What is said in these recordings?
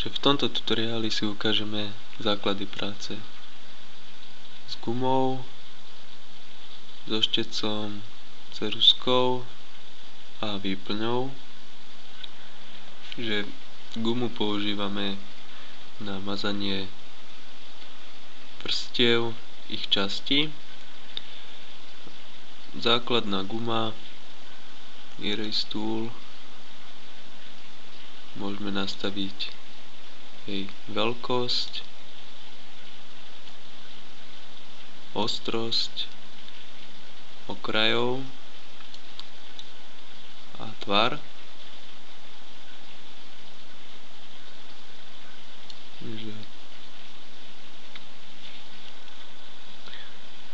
že v tomto tutoriáli si ukážeme základy práce s gumou, so štecom, ceruskou a výplňou. Že gumu používame na mazanie prstiev, ich časti. Základná guma, erase tool, môžeme nastaviť jej veľkosť, ostrosť okrajov a tvar.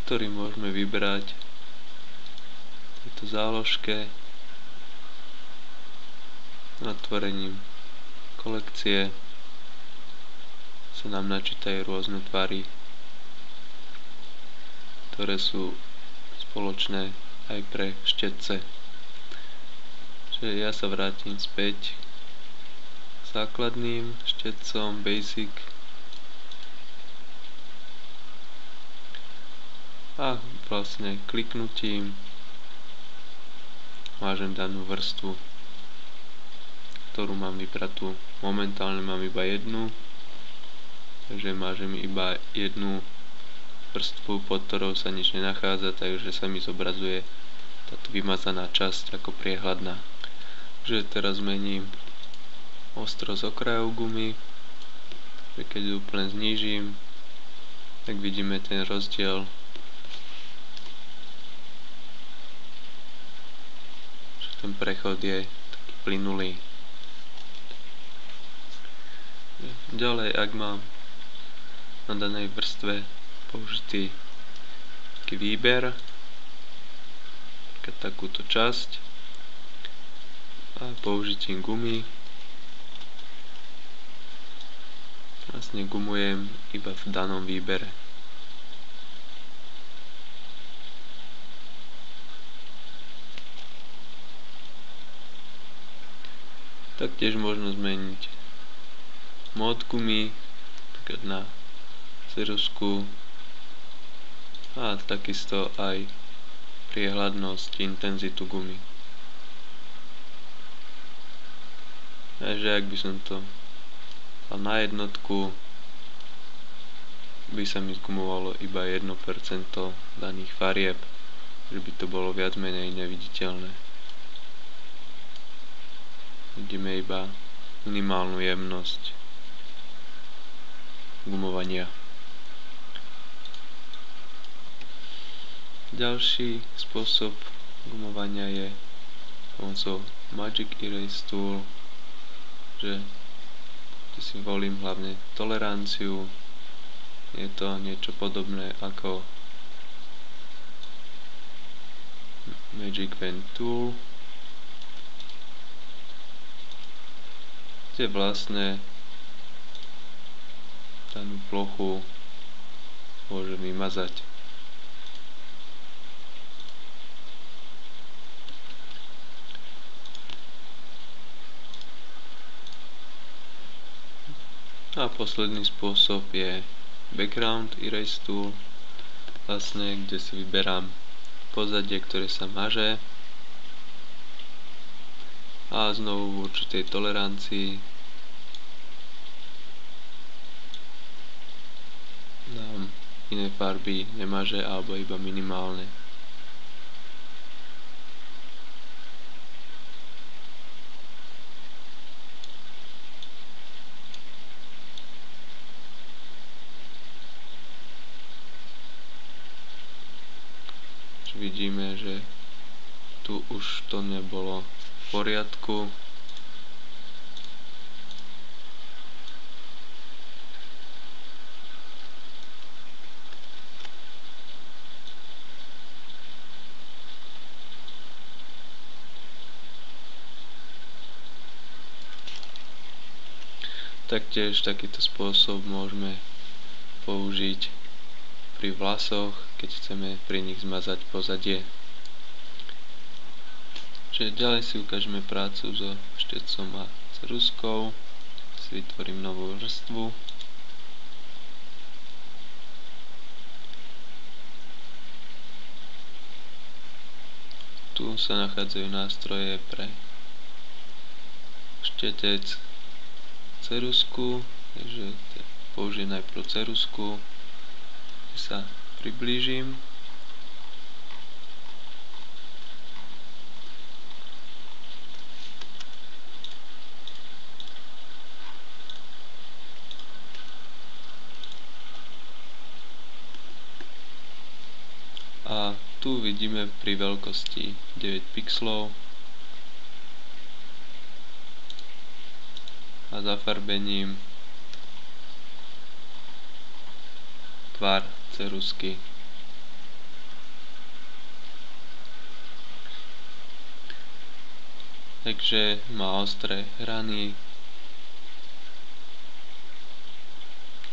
ktorý môžeme vybrať v tejto záložke natvorením kolekcie sa nám načítajú rôzne tvary, ktoré sú spoločné aj pre štetce. Čiže ja sa vrátim späť základným štetcom Basic a vlastne kliknutím mážem danú vrstvu, ktorú mám vypratú. Momentálne mám iba jednu, takže mážem iba jednu vrstvu, pod ktorou sa nič nenachádza, takže sa mi zobrazuje táto vymazaná časť ako priehľadná. Takže teraz zmením ostrosť okrajov gumy, že keď ju úplne znížim, tak vidíme ten rozdiel že ten prechod je taký plynulý. Ďalej, ak mám na danej vrstve použitý taký výber takúto časť a použitím gumy. Vlastne gumujem iba v danom výbere. Taktiež možno zmeniť mod gumy napríklad na cerusku a takisto aj priehľadnosť, intenzitu gumy. Takže ak by som to dal na jednotku, by sa mi zgumovalo iba 1% daných farieb, že by to bolo viac menej neviditeľné. Vidíme iba minimálnu jemnosť gumovania. Ďalší spôsob gumovania je pomocou Magic Erase Tool, že si volím hlavne toleranciu, je to niečo podobné ako Magic Pen Tool, kde vlastne danú plochu môžem vymazať. Posledný spôsob je background erase tool, vlastne kde si vyberám pozadie, ktoré sa maže a znovu v určitej tolerancii dám iné farby nemaže alebo iba minimálne. Vidíme, že tu už to nebolo v poriadku. Taktiež takýto spôsob môžeme použiť pri vlasoch, keď chceme pri nich zmazať pozadie. Čiže ďalej si ukážeme prácu so štecom a ceruskou. si vytvorím novú vrstvu. Tu sa nachádzajú nástroje pre štetec cerusku, takže použijem najprv cerusku, sa priblížim. A tu vidíme pri veľkosti 9 pixelov a zafarbením tvar cerusky. Takže má ostré hrany.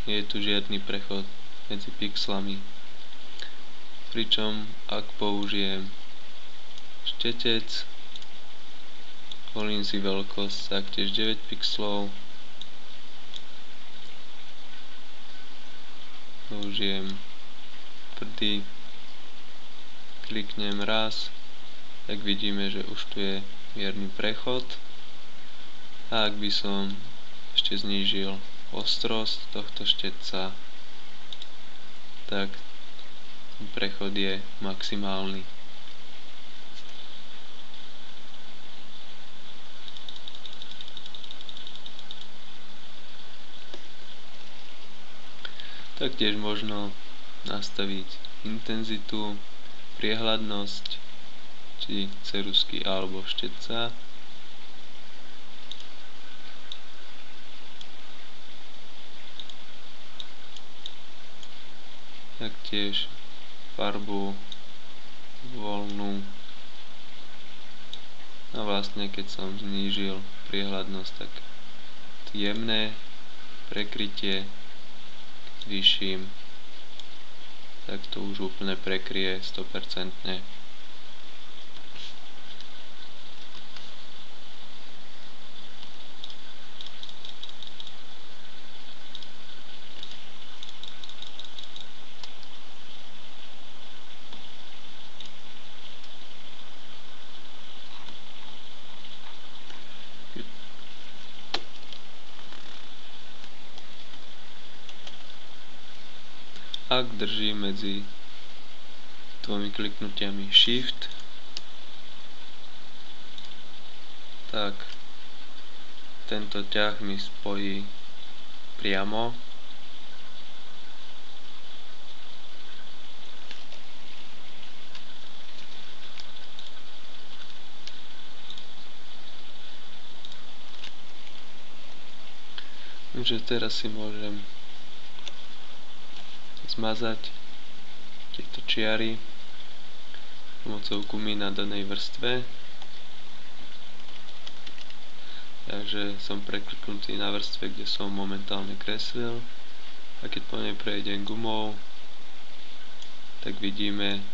Je tu žiadny prechod medzi pixlami. Pričom ak použijem štetec Volím si veľkosť taktiež 9 pixelov. Použijem tvrdý. Kliknem raz, tak vidíme, že už tu je mierny prechod. A ak by som ešte znížil ostrosť tohto štetca, tak prechod je maximálny. Taktiež možno nastaviť intenzitu, priehľadnosť, či cerusky alebo štetca. Taktiež farbu voľnú a vlastne keď som znížil priehľadnosť tak jemné prekrytie zvýšim, tak to už úplne prekrie 100%. Ak držím medzi dvomi kliknutiami Shift, tak tento ťah mi spojí priamo. Takže teraz si môžem zmazať tieto čiary pomocou gumy na danej vrstve. Takže som prekliknutý na vrstve, kde som momentálne kreslil. A keď po nej prejdem gumou tak vidíme,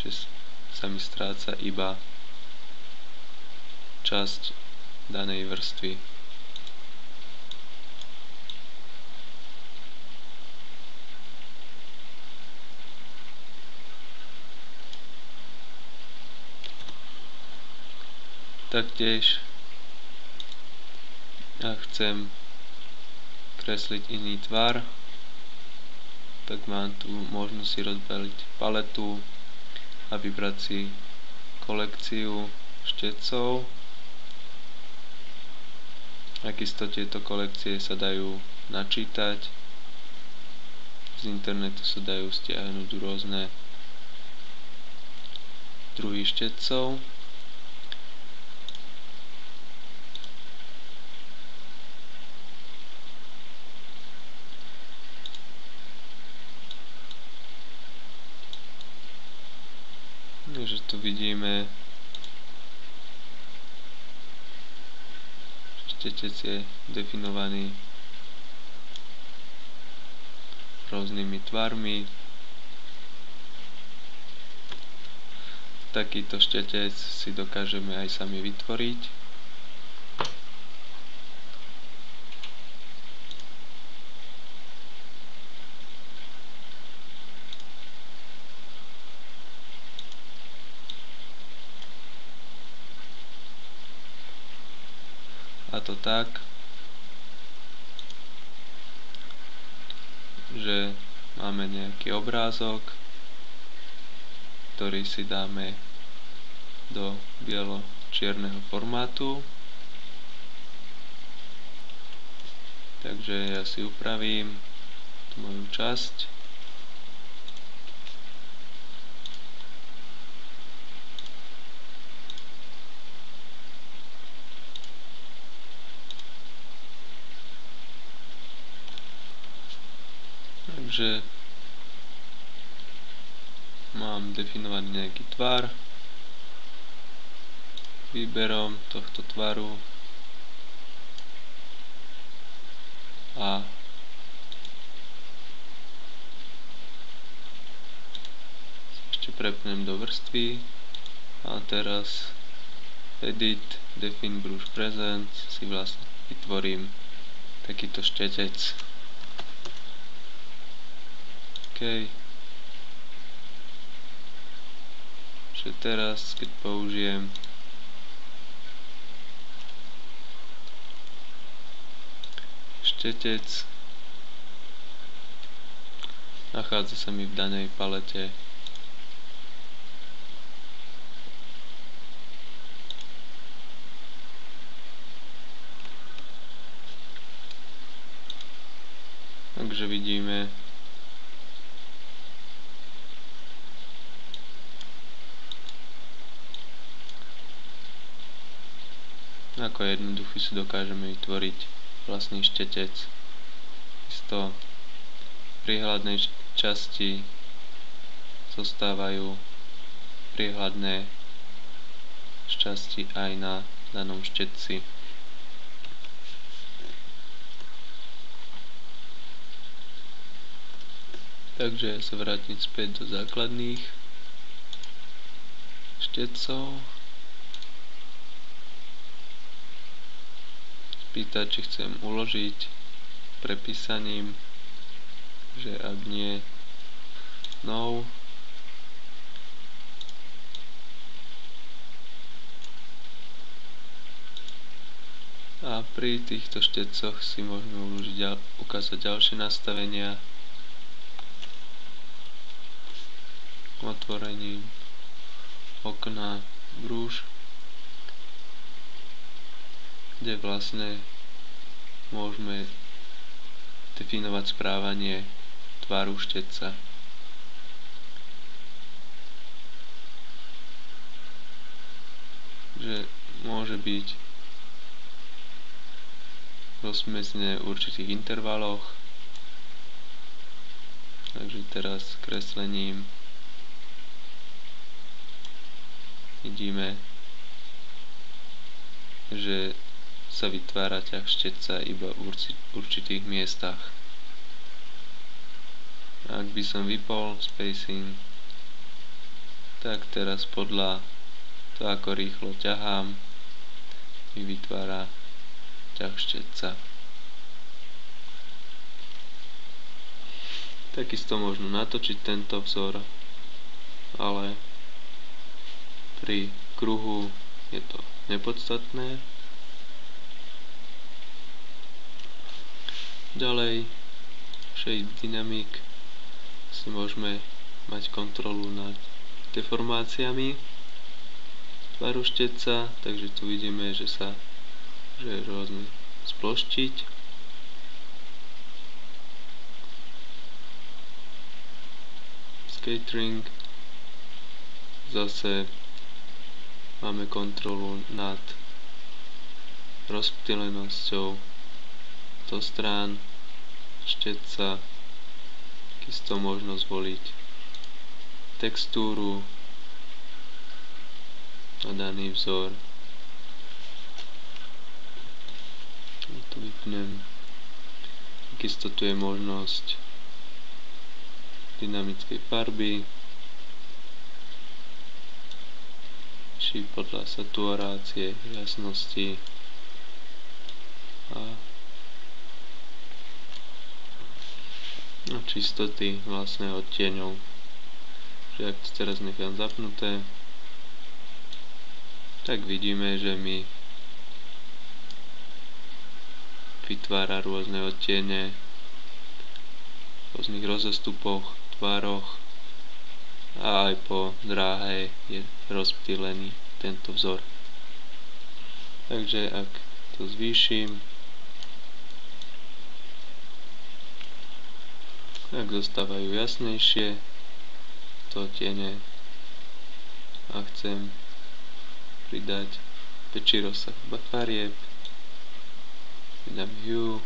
že sa mi stráca iba časť danej vrstvy Taktiež, ak chcem kresliť iný tvar, tak mám tu možnosť si rozbaliť paletu a vybrať si kolekciu štetcov. Takisto tieto kolekcie sa dajú načítať. Z internetu sa dajú stiahnuť rôzne druhy štetcov. Takže tu vidíme štetec je definovaný rôznymi tvarmi. Takýto štetec si dokážeme aj sami vytvoriť. Tak, že máme nejaký obrázok, ktorý si dáme do bielo-čierneho formátu. Takže ja si upravím tú moju časť. Takže mám definovaný nejaký tvar. Výberom tohto tvaru a ešte prepnem do vrstvy. A teraz edit define brush presence si vlastne vytvorím takýto štetec OK. Že teraz, keď použijem. Štetec, nachádza sa mi v danej palete. Takže vidíme, ako jednoduchý si dokážeme vytvoriť vlastný štetec. Isto príhľadnej časti zostávajú príhľadné šťastí aj na danom štetci. Takže sa vrátim späť do základných štetcov. Pýtať, či chcem uložiť prepísaním, že ak nie, no. A pri týchto štecoch si môžeme uložiť ukázať ďalšie nastavenia otvorením okna brúž kde vlastne môžeme definovať správanie tvaru štetca. Že môže byť rozmestnené v určitých intervaloch. Takže teraz kreslením vidíme, že sa vytvára ťah štetca iba v určitých miestach. Ak by som vypol spacing, tak teraz podľa to ako rýchlo ťahám mi vytvára ťah štetca. Takisto možno natočiť tento vzor, ale pri kruhu je to nepodstatné. Ďalej, Shape Dynamic si môžeme mať kontrolu nad deformáciami tvaru štetca, takže tu vidíme, že sa že rôzne sploštiť. Skatering zase máme kontrolu nad rozptýlenosťou do strán štetca takisto možno zvoliť textúru a daný vzor. Tu vypnem. Takisto tu je možnosť dynamickej farby. Či podľa saturácie, jasnosti a a čistoty vlastne odtieňov. Že ak to teraz nechám zapnuté, tak vidíme, že mi vytvára rôzne odtiene v rôznych rozostupoch, tvároch a aj po dráhe je rozptýlený tento vzor. Takže ak to zvýšim, ak zostávajú jasnejšie to tiene. A chcem pridať väčší rozsah farieb pridám hue.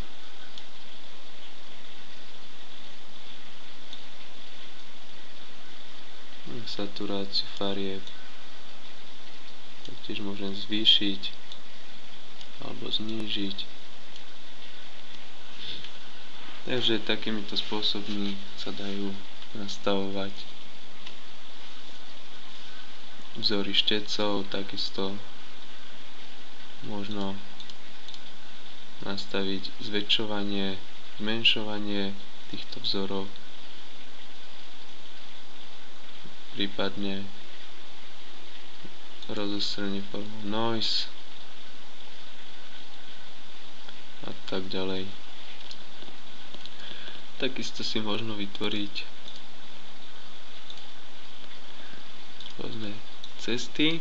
Saturáciu farieb taktiež môžem zvýšiť alebo znížiť takže takýmito spôsobmi sa dajú nastavovať vzory štecov takisto možno nastaviť zväčšovanie, zmenšovanie týchto vzorov, prípadne rozostrenie formou noise a tak ďalej. Takisto si možno vytvoriť rôzne cesty,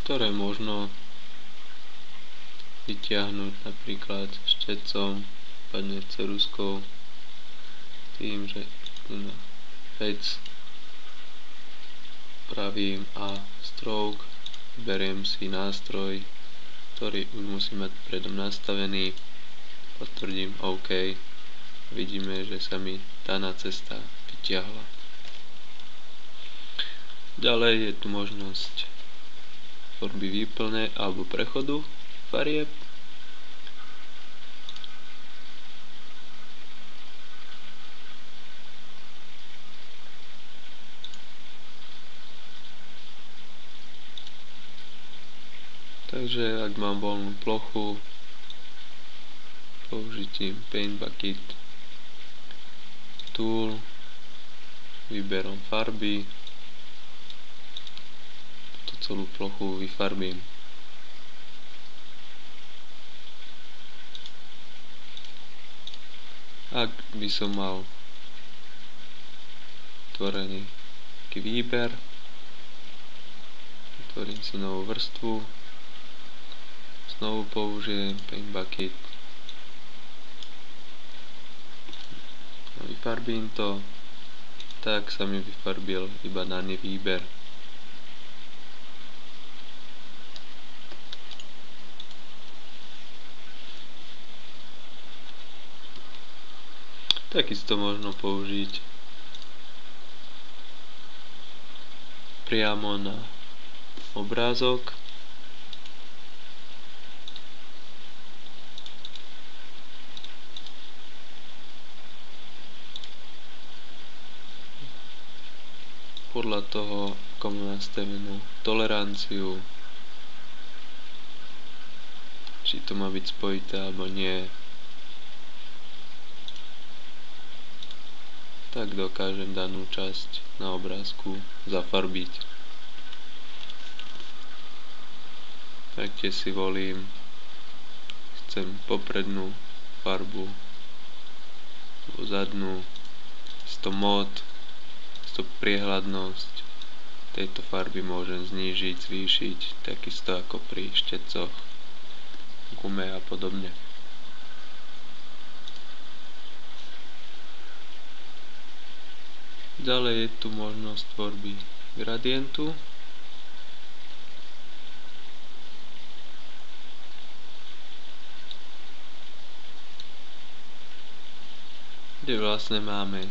ktoré možno vyťahnuť napríklad štecom, padne ceruskou, tým, že tu vec pravím a stroke, beriem si nástroj, ktorý už musí mať predom nastavený, potvrdím OK, vidíme, že sa mi daná cesta vyťahla. Ďalej je tu možnosť tvorby výplne alebo prechodu farieb. Takže ak mám voľnú plochu, použitím Paint Bucket Tool, vyberom farby, celú plochu vyfarbím. Ak by som mal tvorený výber, vytvorím si novú vrstvu, znovu použijem Paint Bucket vyfarbím to, tak sa mi vyfarbil iba daný výber. Takisto možno použiť priamo na obrázok. Podľa toho, ako má nastavenú toleranciu, či to má byť spojité alebo nie. tak dokážem danú časť na obrázku zafarbiť. Taktiež si volím, chcem poprednú farbu, zadnú, to mod, to priehľadnosť tejto farby môžem znížiť, zvýšiť, takisto ako pri štecoch, gume a podobne. Ďalej je tu možnosť tvorby gradientu. Kde vlastne máme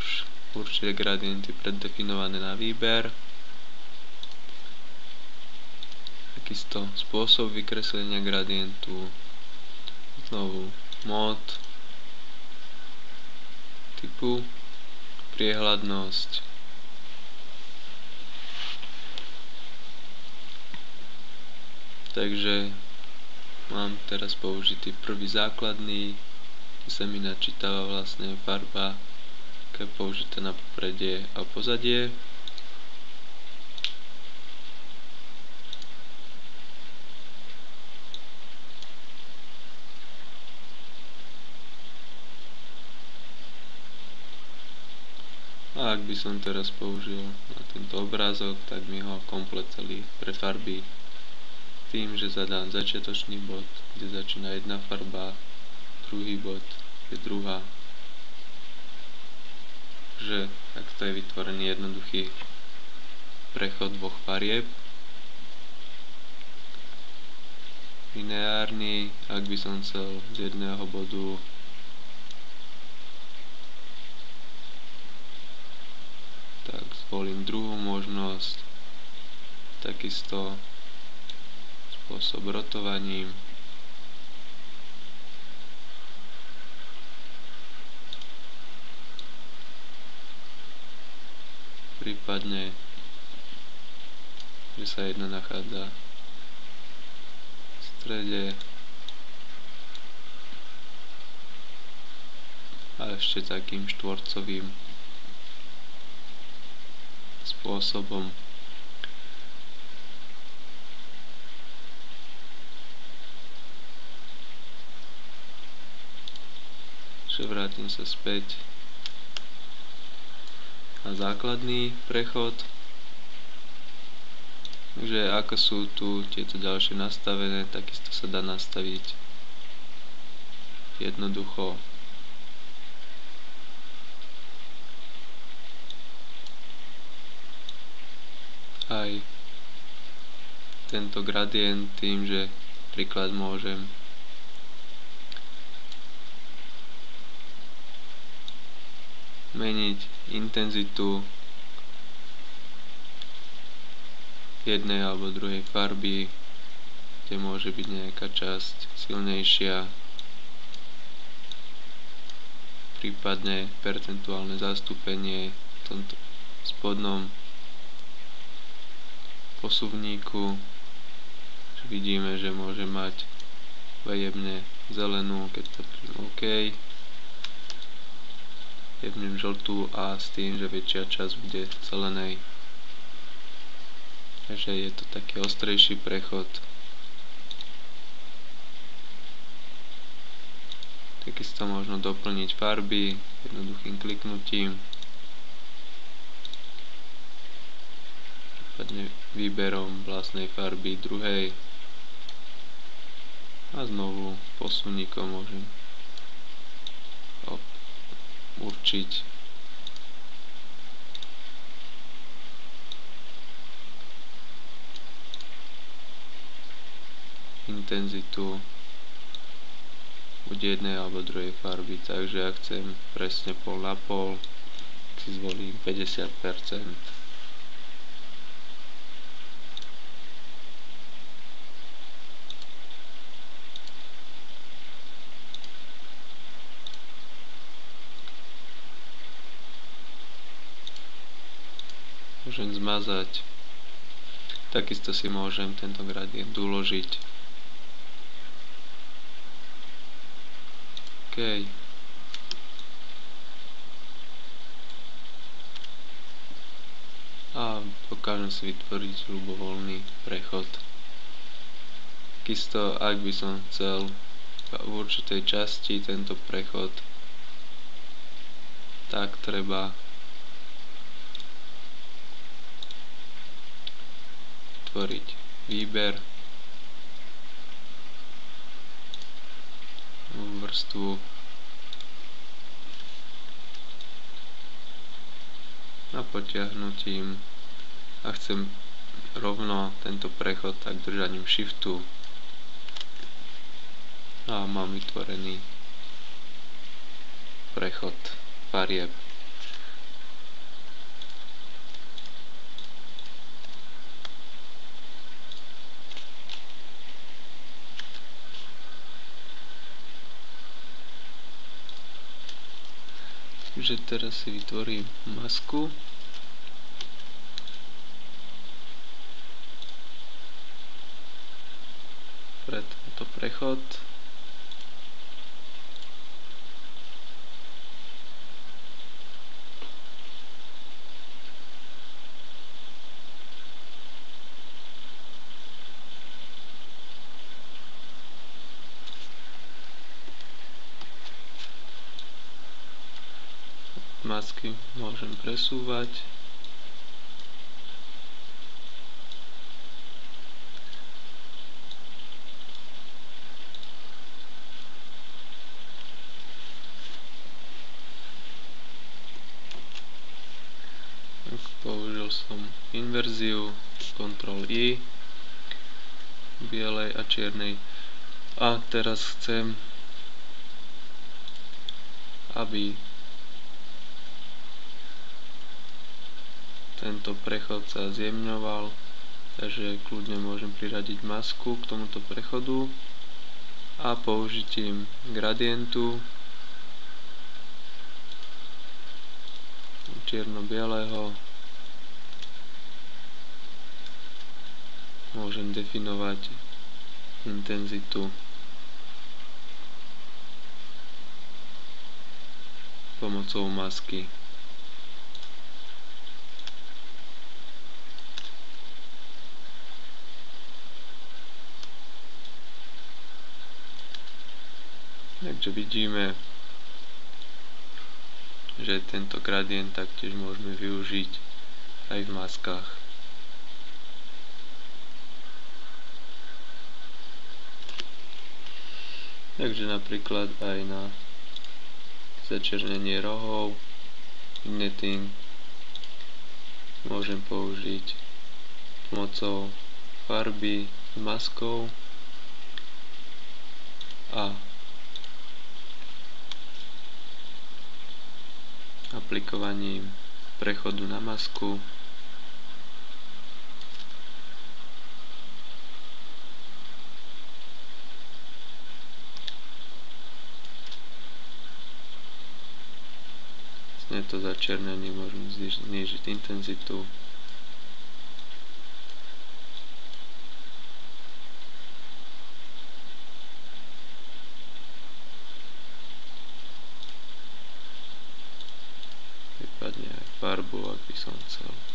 už určité gradienty preddefinované na výber. Takisto spôsob vykreslenia gradientu. Znovu mod typu priehľadnosť. Takže mám teraz použitý prvý základný, kde sa mi načítava vlastne farba také použité na popredie a pozadie. A ak by som teraz použil na tento obrázok, tak mi ho komplet celý prefarbí tým, že zadám začiatočný bod, kde začína jedna farba, druhý bod je druhá. Že takto je vytvorený jednoduchý prechod dvoch farieb. Lineárny, ak by som chcel z jedného bodu. Tak zvolím druhú možnosť. Takisto. Spôsob rotovaním prípadne že sa jedna nachádza. V strede. A ešte takým štvorcovým spôsobom. Že vrátim sa späť na základný prechod. Takže ako sú tu tieto ďalšie nastavené, takisto sa dá nastaviť jednoducho aj tento gradient tým, že príklad môžem meniť intenzitu jednej alebo druhej farby, kde môže byť nejaká časť silnejšia, prípadne percentuálne zastúpenie v tomto spodnom posuvníku. Vidíme, že môže mať vajebne zelenú, keď to OK jebnem žltú a s tým, že väčšia časť bude zelenej. Takže je to taký ostrejší prechod. Takisto možno doplniť farby jednoduchým kliknutím. Prípadne výberom vlastnej farby druhej. A znovu posuníkom môžem určiť. Intenzitu buď jednej alebo druhej farby takže ak chcem presne pol na pol si zvolím 50% môžem zmazať. Takisto si môžem tento gradient uložiť. OK. A dokážem si vytvoriť ľubovoľný prechod. Takisto ak by som chcel v určitej časti tento prechod tak treba vytvoriť výber. Vrstvu. A potiahnutím. A chcem rovno tento prechod tak držaním shiftu. A mám vytvorený prechod farieb že teraz si vytvorím masku. Pre tento prechod masky môžem presúvať. použil som inverziu, Ctrl I, bielej a čiernej. A teraz chcem, aby tento prechod sa zjemňoval, takže kľudne môžem priradiť masku k tomuto prechodu a použitím gradientu čierno-bieleho môžem definovať intenzitu pomocou masky. Takže vidíme, že tento gradient taktiež môžeme využiť aj v maskách. Takže napríklad aj na začernenie rohov, netting môžem použiť pomocou farby maskou a aplikovaním prechodu na masku je to začernený, môžem znižiť intenzitu. Prípadne